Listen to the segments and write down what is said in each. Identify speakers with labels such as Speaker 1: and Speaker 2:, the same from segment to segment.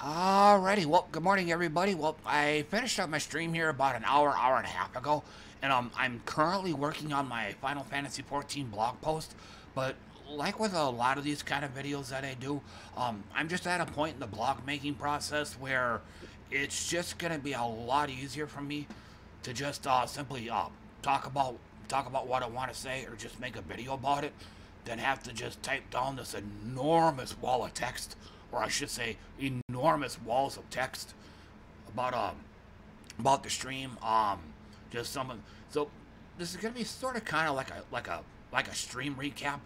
Speaker 1: Alrighty, well, good morning, everybody. Well, I finished up my stream here about an hour, hour and a half ago, and um, I'm currently working on my Final Fantasy XIV blog post, but like with a lot of these kind of videos that I do, um, I'm just at a point in the blog making process where it's just gonna be a lot easier for me to just uh, simply uh, talk about talk about what I want to say or just make a video about it than have to just type down this enormous wall of text, or I should say, enormous walls of text about um about the stream. Um, just some of so this is gonna be sort of kind of like a like a like a stream recap,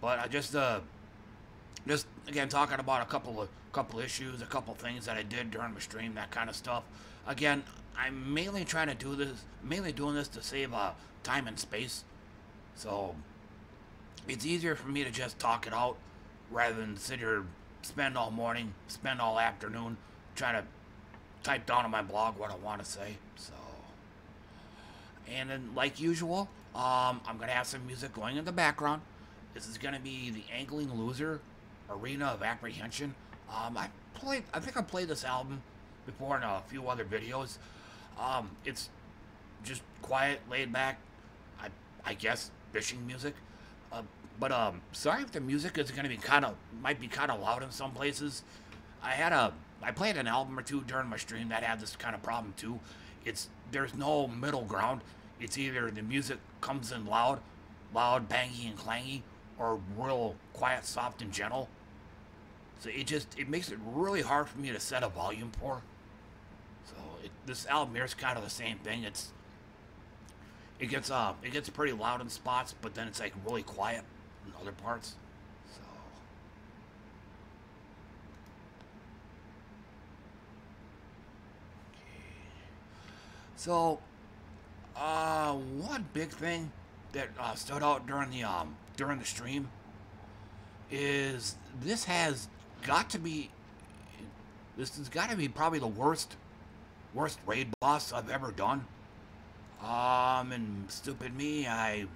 Speaker 1: but I just uh just again talking about a couple of couple issues, a couple things that I did during the stream, that kind of stuff. Again, I'm mainly trying to do this, mainly doing this to save uh, time and space. So it's easier for me to just talk it out rather than sit here, spend all morning, spend all afternoon trying to type down on my blog what I want to say. So, and then like usual, um, I'm gonna have some music going in the background. This is gonna be the Angling Loser Arena of Apprehension. Um, I played, I think I played this album before in a few other videos. Um, it's just quiet, laid back, I, I guess fishing music. Uh, but um, sorry if the music is going to be kind of, might be kind of loud in some places. I had a, I played an album or two during my stream that had this kind of problem too. It's, there's no middle ground. It's either the music comes in loud, loud, bangy and clangy, or real quiet, soft and gentle. So it just it makes it really hard for me to set a volume for. So it, this album here is kind of the same thing. It's it gets uh it gets pretty loud in spots, but then it's like really quiet other parts. So So uh one big thing that uh, stood out during the um during the stream is this has got to be this has got to be probably the worst worst raid boss I've ever done. Um, and stupid me, I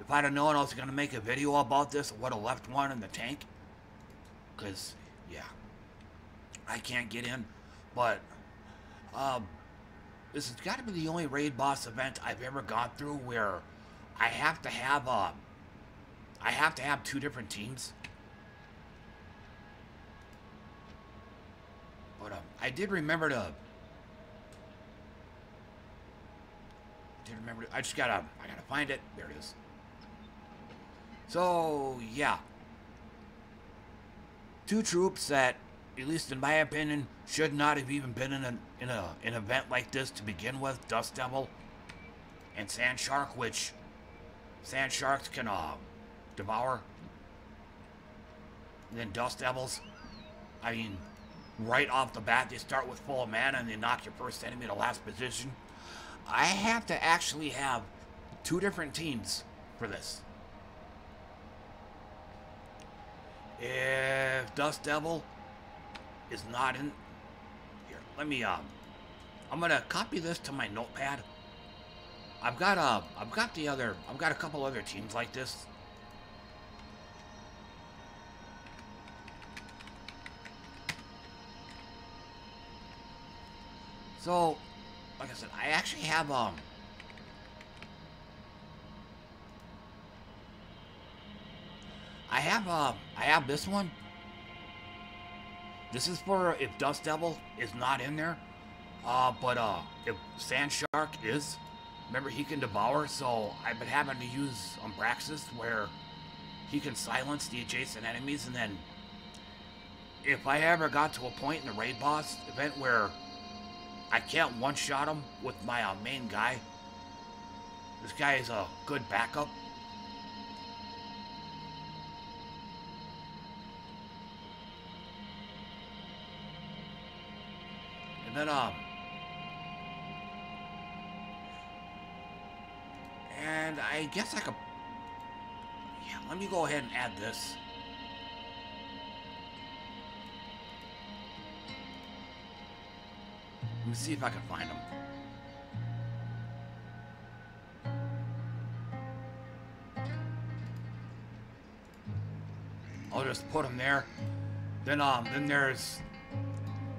Speaker 1: if I'd have known I was gonna make a video about this, I would have left one in the tank. Cause yeah, I can't get in. But um, this has got to be the only raid boss event I've ever gone through where I have to have a I have to have two different teams. But um, I did remember to. Did remember? To, I just gotta. I gotta find it. There it is. So yeah, two troops that, at least in my opinion, should not have even been in a in a an event like this to begin with. Dust Devil and Sand Shark, which Sand Sharks can uh, devour. And then Dust Devils. I mean, right off the bat, they start with full mana and they knock your first enemy to last position. I have to actually have two different teams for this. If Dust Devil is not in... Here, let me, um... I'm gonna copy this to my notepad. I've got, uh, I've got the other... I've got a couple other teams like this. So, like I said, I actually have, um... I have, uh, I have this one. This is for if Dust Devil is not in there. Uh, but, uh, if Sand Shark is, remember he can devour, so I've been having to use Umbraxis where he can silence the adjacent enemies, and then if I ever got to a point in the raid boss event where I can't one-shot him with my uh, main guy. This guy is a good backup. Then, um... And I guess I could... Yeah, let me go ahead and add this. Let me see if I can find them. I'll just put them there. Then um then there's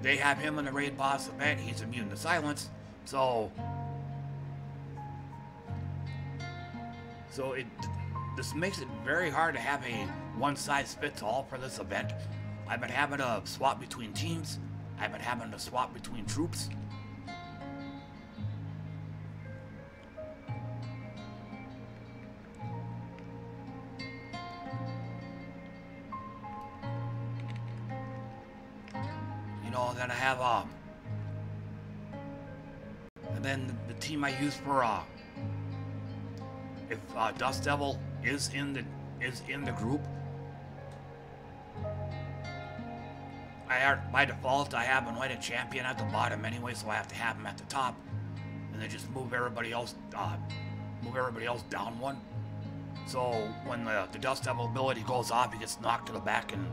Speaker 1: they have him in the raid boss event. He's immune to silence, so so it this makes it very hard to have a one size fits all for this event. I've been having to swap between teams. I've been having to swap between troops. Have and then the team I use for uh if uh, Dust Devil is in the is in the group, I by default I have Anointed Champion at the bottom anyway, so I have to have him at the top, and then just move everybody else uh, move everybody else down one. So when the, the Dust Devil ability goes off, he gets knocked to the back and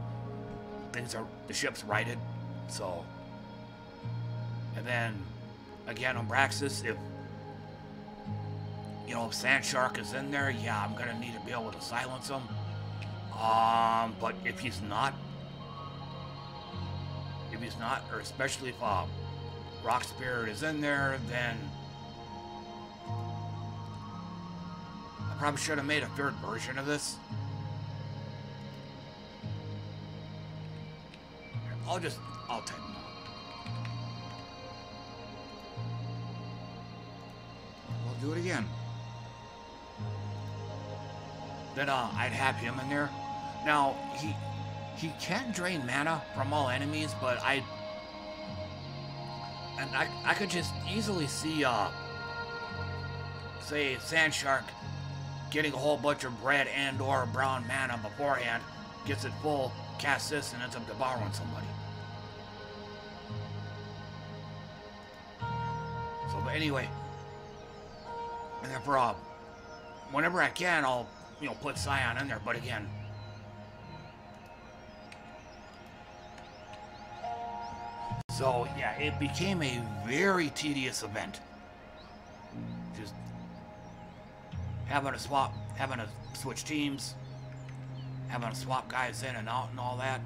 Speaker 1: things are the ship's righted. So and then again Umbraxis, if you know, if Sand Shark is in there, yeah, I'm gonna need to be able to silence him. Um, but if he's not, if he's not, or especially if uh, Rock Spirit is in there, then I probably should have made a third version of this. I'll just, I'll type them. Do it again Then uh, I'd have him in there. Now, he he can drain mana from all enemies, but I and I, I could just easily see uh say Sand Shark getting a whole bunch of red and or brown mana beforehand, gets it full, casts this, and ends up devouring somebody. So, but anyway, and then for uh, whenever I can, I'll you know, put Scion in there, but again, So, yeah, it became a very tedious event. Just having to swap, having to switch teams, having to swap guys in and out and all that.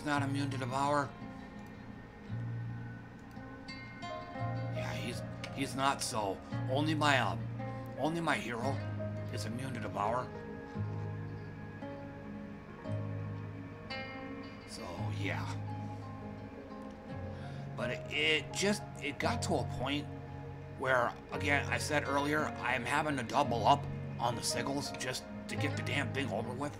Speaker 1: He's not immune to devour. Yeah, he's he's not so. Only my um, only my hero is immune to devour. So yeah. But it, just it got to a point where again I said earlier I am having to double up on the sigils just to get the damn thing over with.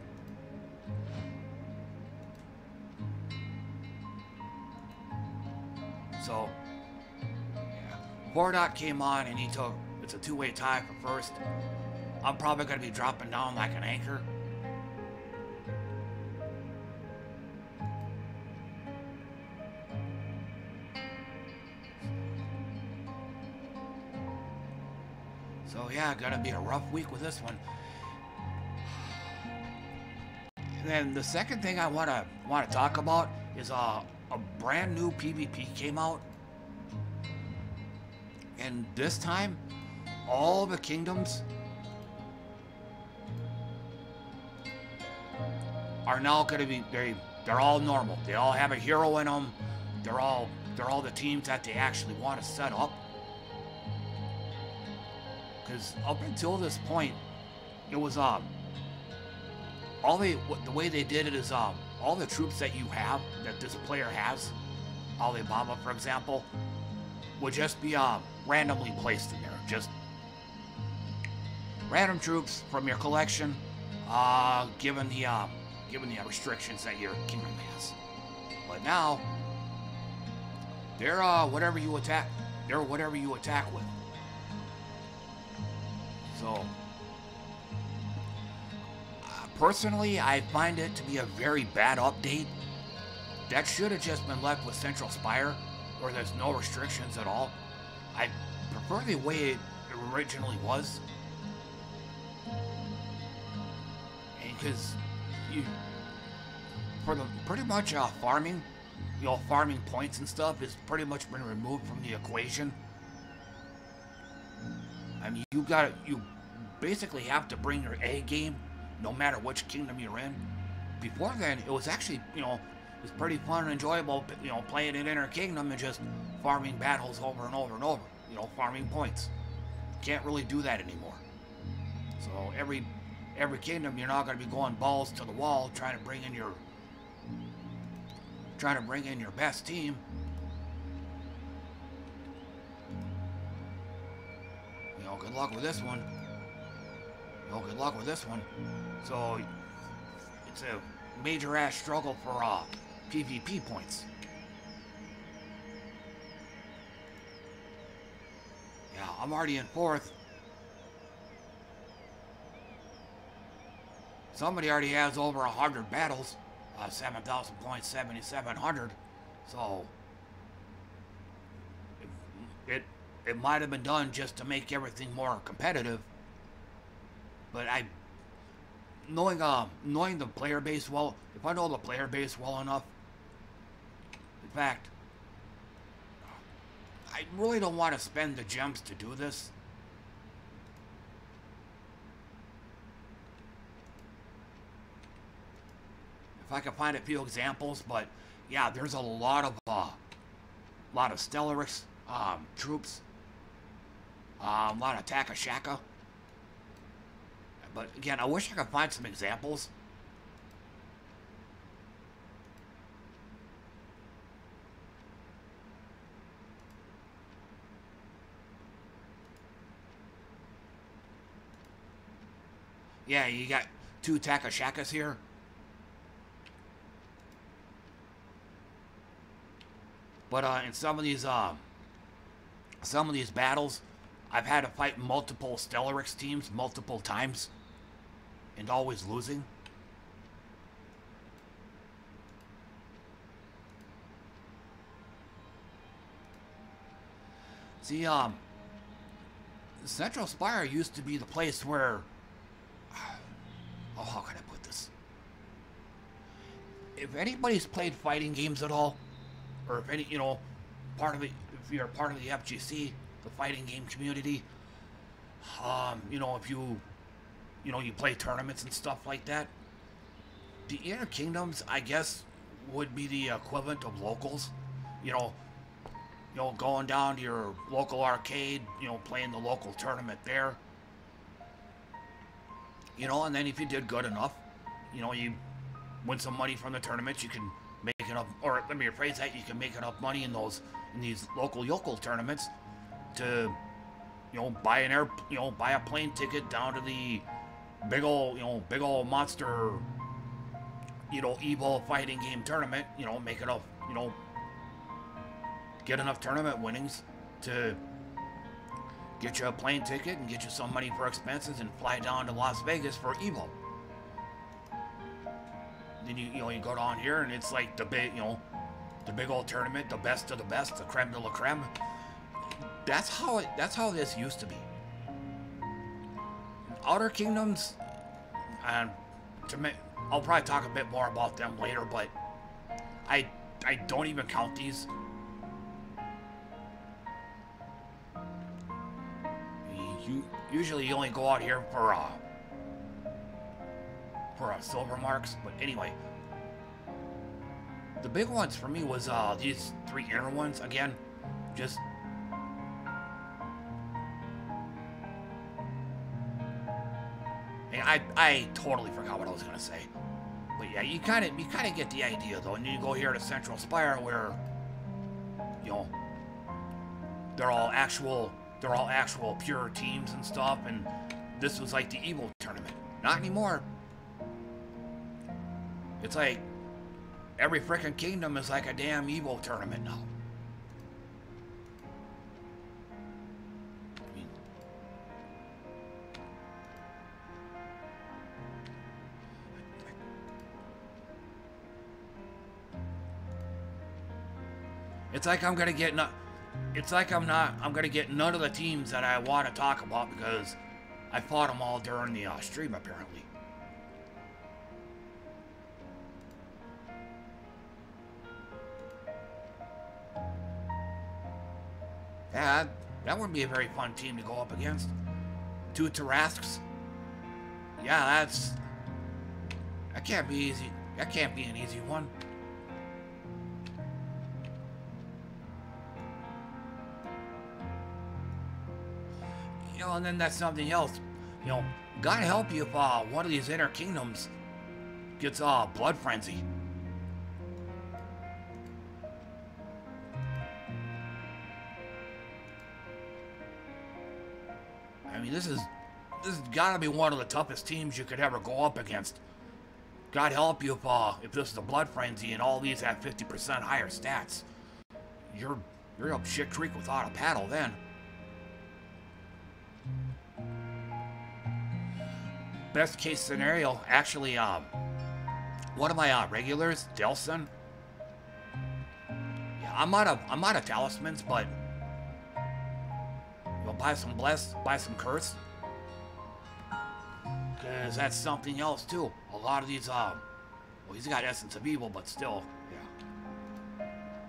Speaker 1: Vordot came on and he took, it's a two-way tie for first. I'm probably going to be dropping down like an anchor. So yeah, gonna be a rough week with this one. And then the second thing I wanna wanna talk about is uh a brand new PvP came out. And this time, all the kingdoms are now going to be they they're all normal. They all have a hero in them. They're all they're all the teams that they actually want to set up. Because up until this point, it was um all they the way they did it is um all the troops that you have, that this player has, Alibaba, for example, would just be uh, randomly placed in there. Just random troops from your collection, uh, given the uh, given the restrictions that your kingdom has. But now, they're uh, whatever you attack. They're whatever you attack with. So Personally, I find it to be a very bad update. That should have just been left with Central Spire, where there's no restrictions at all. I prefer the way it originally was. Because you for the pretty much uh, farming, you know, farming points and stuff is pretty much been removed from the equation. I mean, you got you basically have to bring your A game, no matter which kingdom you're in. Before then, it was actually, you know, was pretty fun and enjoyable, you know, playing in Inner Kingdom and just farming battles over and over and over, you know, farming points. Can't really do that anymore. So every every kingdom, you're not going to be going balls to the wall trying to bring in your trying to bring in your best team. You know, good luck with this one. You know, good luck with this one. So it's a major ass struggle for uh, PvP points. Yeah, I'm already in fourth. Somebody already has over 100 battles, uh, 7,000 points, 7,700. So it, it, it might have been done just to make everything more competitive. But I, knowing uh, knowing the player base well, if I know the player base well enough, in fact, I really don't want to spend the gems to do this. if I can find a few examples, but yeah, there's a lot of uh, lot of Stellarix um, troops, um, a lot of Takashaka. But again, I wish I could find some examples. Yeah, you got two Takashakas here. But uh, in some of these uh, some of these battles, I've had to fight multiple Stellarix teams multiple times, and always losing. See, um, Central Spire used to be the place where, oh, how can I put this? If anybody's played fighting games at all, or if any, you know, part of it, if you're part of the FGC, the fighting game community, um, you know, if you, you know, you play tournaments and stuff like that, the Inner Kingdoms, I guess, would be the equivalent of locals. You know, you know, going down to your local arcade, you know, playing the local tournament there. You know, and then if you did good enough, you know, you win some money from the tournament, you can make enough, or let me rephrase that, you can make enough money in those, in these local yokel tournaments to, you know, buy an air, you know, buy a plane ticket down to the big old, you know, big old monster, you know, evil fighting game tournament, you know, make enough, you know, get enough tournament winnings to get you a plane ticket and get you some money for expenses and fly down to Las Vegas for Evo. Then you, you know, you go down here and it's like the big, you know, the big old tournament, the best of the best, the creme de la creme. That's how it, that's how this used to be. Outer Kingdoms, and to me, I'll probably talk a bit more about them later, but I, I don't even count these. You, usually you only go out here for, uh, for uh, silver marks, but anyway. The big ones for me was uh, these three inner ones. Again, just... I, I totally forgot what I was gonna say. But yeah, you kind of you kind of get the idea though. And you go here to Central Spire where, you know, they're all actual they're all actual pure teams and stuff. And this was like the Evo tournament. Not anymore. It's like every freaking kingdom is like a damn Evo tournament now. It's like I'm gonna get no, it's like I'm not, I'm going to get none of the teams that I want to talk about because I fought them all during the uh, stream, apparently. Yeah, that wouldn't be a very fun team to go up against. Two Tarrasques? Yeah, that's... That can't be easy. That can't be an easy one. Know, and then that's something else. You know, God help you if uh, one of these inner kingdoms gets uh, blood frenzy. I mean, this is this has got to be one of the toughest teams you could ever go up against. God help you if uh, if this is a blood frenzy and all these have 50% higher stats. You're you're up shit creek without a paddle then. Best case scenario, actually, um, one of my uh, regulars, Delson. Yeah, I'm out of I'm out of talismans, but you'll buy some bless, buy some curse. Cause that's something else too. A lot of these, um, well, he's got essence of evil, but still, yeah.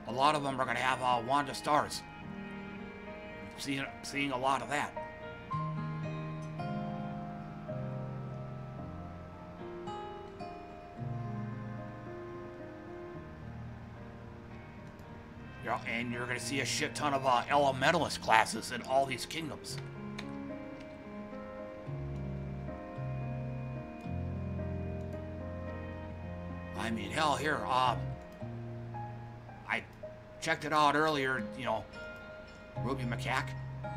Speaker 1: A lot of them are gonna have uh, wand of stars. Seeing seeing a lot of that. And you're gonna see a shit ton of uh, elementalist classes in all these kingdoms. I mean, hell, here, um, I checked it out earlier, you know, Ruby Macaque.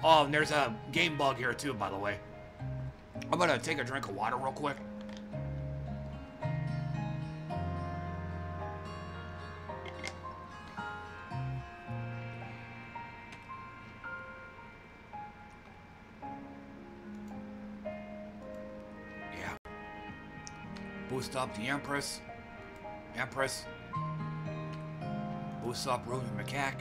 Speaker 1: Oh, and there's a game bug here too, by the way. I'm gonna take a drink of water real quick. Up the Empress. Empress. Boost up Ruby Macaque.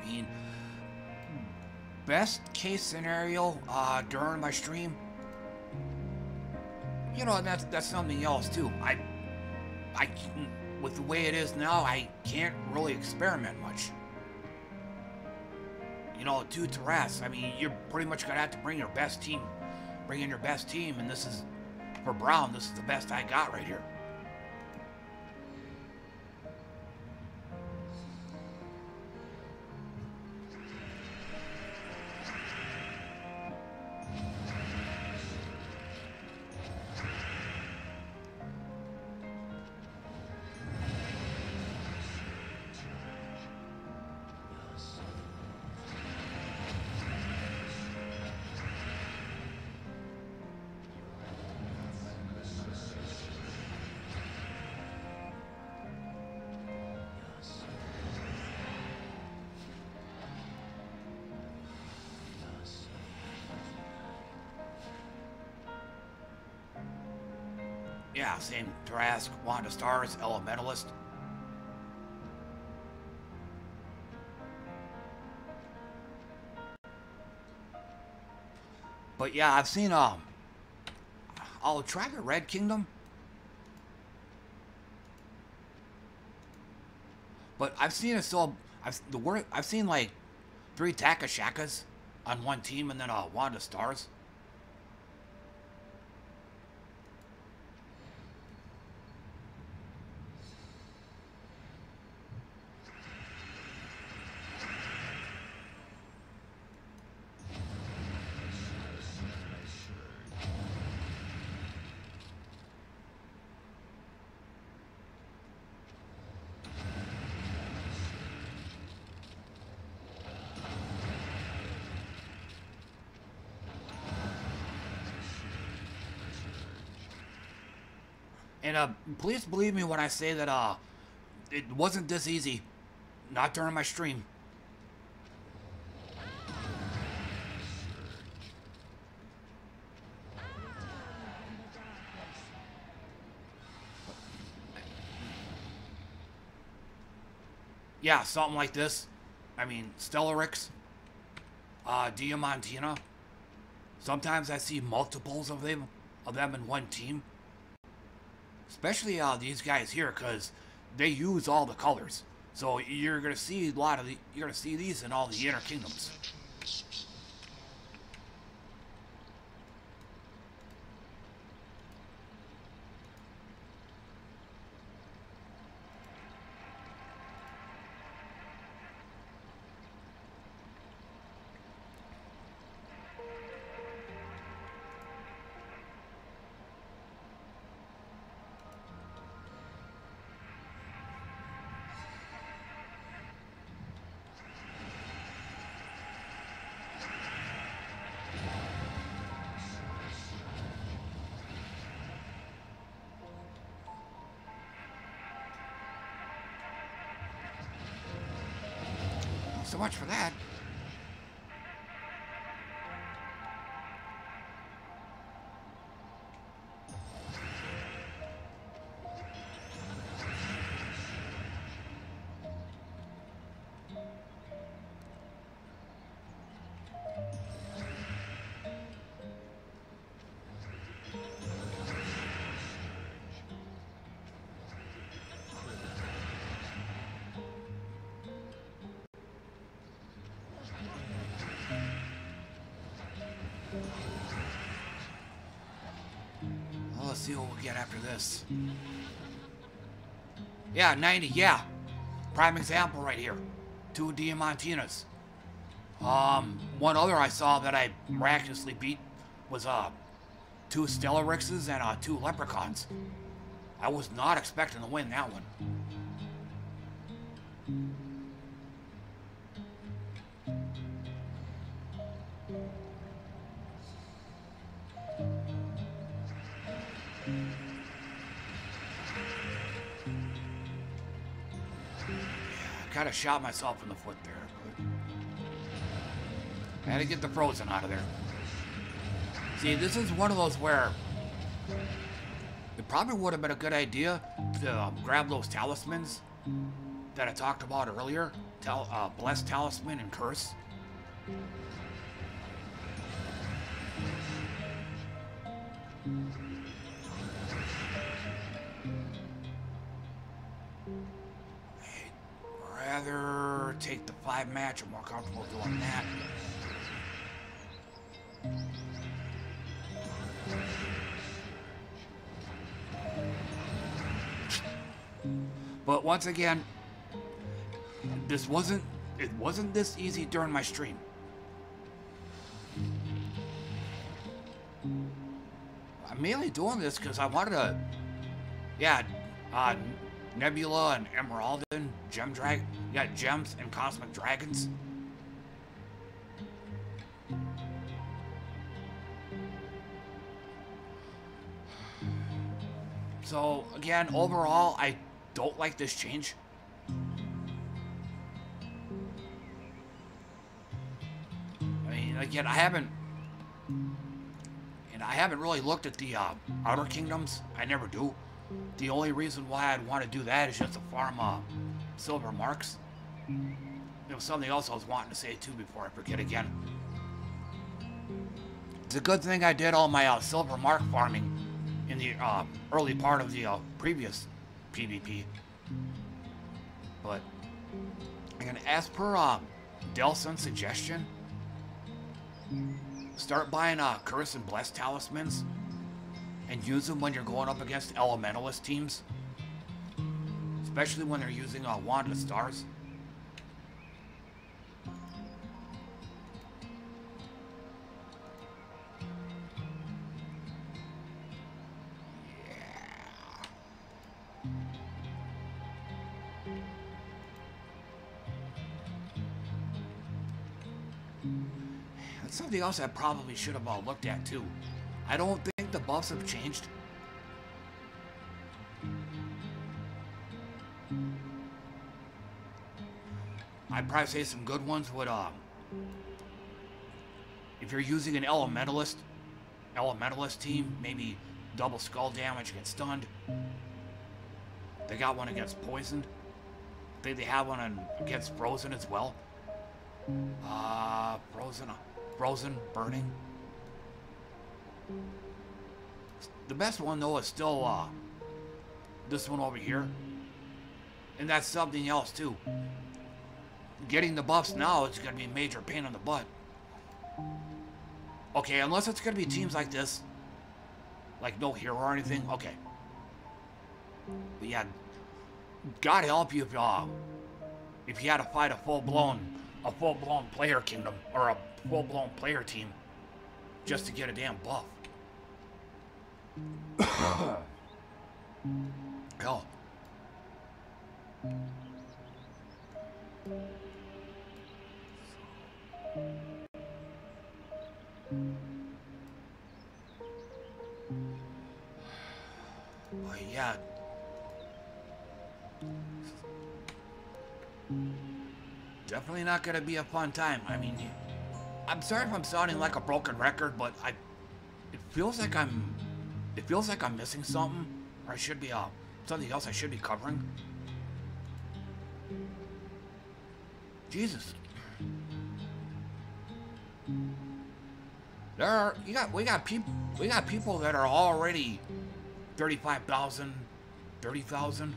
Speaker 1: I mean, best case scenario uh, during my stream. You know, that's that's something else too. I, I, with the way it is now, I can't really experiment much know, two Tarrasque. I mean, you're pretty much gonna have to bring your best team, bring in your best team, and this is, for Brown, this is the best I got right here. Tarrasque, Wand of Stars, Elementalist. But yeah, I've seen um I'll try the Red Kingdom. But I've seen it still I've the word I've seen like three Takashakas on one team and then uh Wand of Stars. And uh, please believe me when I say that uh, it wasn't this easy. Not during my stream. Yeah, something like this. I mean, Stellarix, uh, Diamantina. Sometimes I see multiples of them, of them in one team. Especially uh, these guys here, because they use all the colors. So you're gonna see a lot of the, you're gonna see these in all the inner kingdoms. Much for that. See what we'll get after this. Yeah, 90, yeah. Prime example right here. Two Diamantinas. Um, one other I saw that I miraculously beat was, uh, two Stellarixes and, uh, two Leprechauns. I was not expecting to win that one. Shot myself in the foot there. But had to get the frozen out of there. See, this is one of those where it probably would have been a good idea to um, grab those talismans that I talked about earlier. Tal uh, Blessed Talisman and Curse. rather five match. I'm more comfortable doing that. But once again, this wasn't it wasn't this easy during my stream. I'm mainly doing this because I wanted to, yeah, uh, Nebula and Emeraldin, Gem Drag. You got gems and cosmic dragons. So again, overall, I don't like this change. I mean, again, I haven't, and I haven't really looked at the uh, Outer Kingdoms. I never do. The only reason why I'd want to do that is just to farm uh, silver marks. There was something else I was wanting to say too before I forget again. It's a good thing I did all my uh, silver mark farming in the uh, early part of the uh, previous PvP. But, again, as per uh, Delson's suggestion, start buying uh, Curse and Bless talismans and use them when you're going up against Elementalist teams. Especially when they're using uh, Wand of Stars. That's something else I probably should have uh, looked at too. I don't think the buffs have changed. I'd probably say some good ones would, um, if you're using an elementalist, elementalist team, maybe double skull damage get stunned. They got one against poisoned. I think they have one on, against frozen as well. Uh, frozen, frozen, burning. The best one though is still uh, this one over here. And that's something else too. Getting the buffs now is going to be a major pain in the butt. Okay, unless it's going to be teams like this. Like no hero or anything. Okay. But yeah, God help you if, uh, if you had to fight a full-blown, a full-blown player kingdom, or a full-blown player team, just to get a damn buff. Hell. Yeah. Definitely not gonna be a fun time. I mean, I'm sorry if I'm sounding like a broken record, but I, it feels like I'm, it feels like I'm missing something, or I should be, uh, something else I should be covering. Jesus. There are you got we got people we got people that are already 35,000 30,000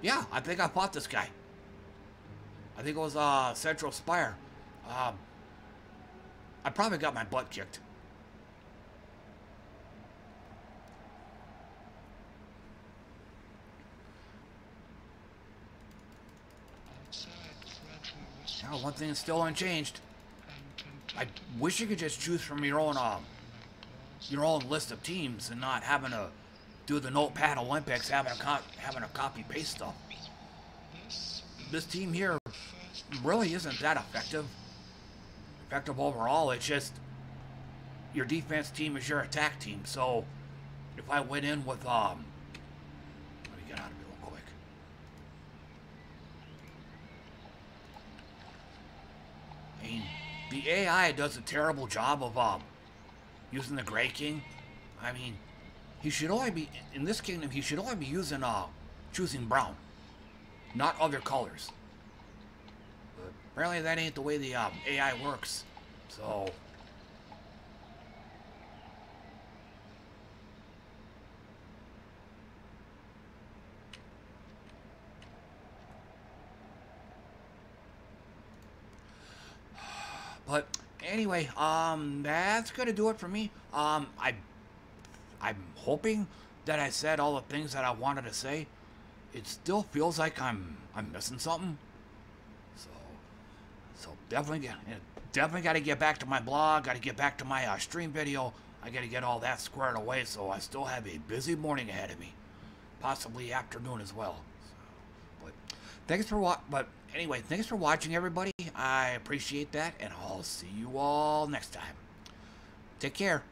Speaker 1: Yeah, I think I fought this guy. I think it was uh Central Spire. Um I probably got my butt kicked. Now, one thing is still unchanged. I wish you could just choose from your own um, your own list of teams and not having to do the Notepad Olympics, having a having a copy paste stuff. This team here really isn't that effective. Effective overall. It's just your defense team is your attack team. So if I went in with um, let me get out of here real quick. I mean, the AI does a terrible job of um using the Gray King. I mean, he should only be in this kingdom. He should only be using uh choosing brown, not other colors. But apparently, that ain't the way the um, AI works. So. But anyway, um, that's gonna do it for me. Um, I, I'm hoping that I said all the things that I wanted to say. It still feels like I'm I'm missing something. So, so definitely, definitely got to get back to my blog. Got to get back to my uh, stream video. I got to get all that squared away. So I still have a busy morning ahead of me, possibly afternoon as well. But thanks for what. But anyway, thanks for watching, everybody. I appreciate that, and I'll see you all next time. Take care.